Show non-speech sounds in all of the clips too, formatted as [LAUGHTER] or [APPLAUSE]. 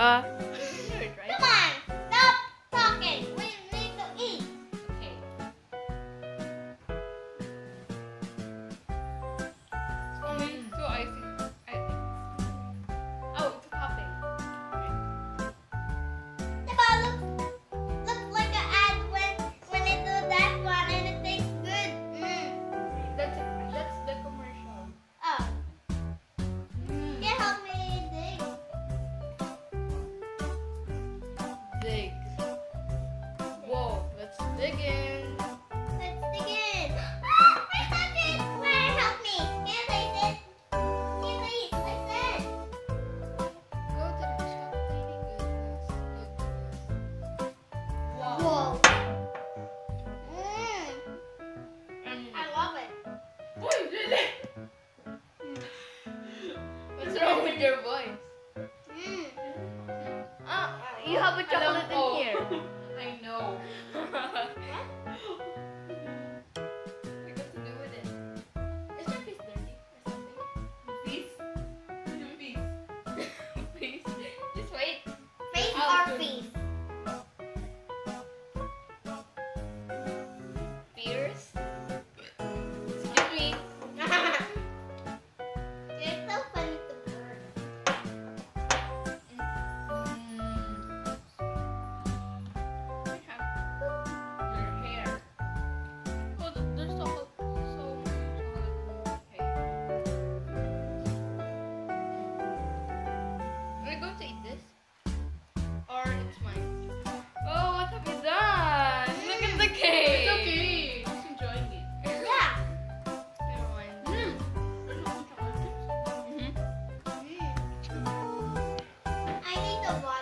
啊。Let's help me. Whoa. I love it. What's wrong with your voice? Mm. Oh, you have a chocolate in here. [LAUGHS] I know. hate the water.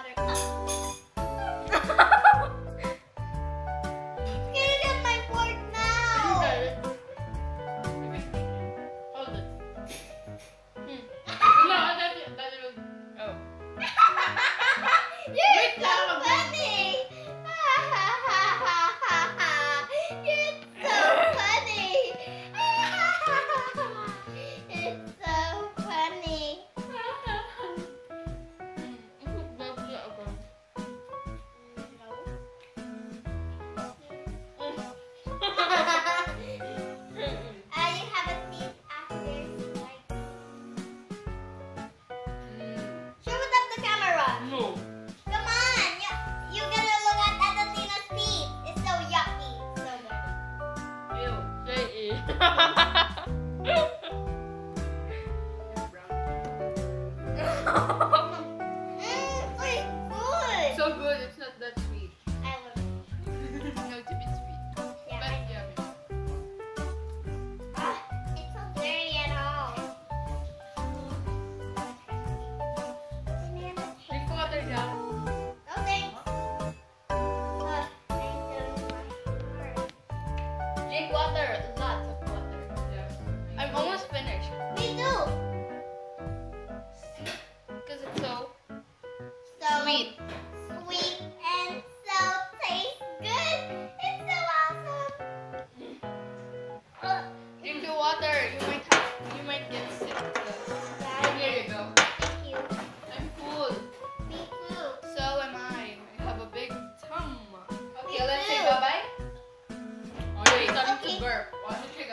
take water.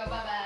bye bye.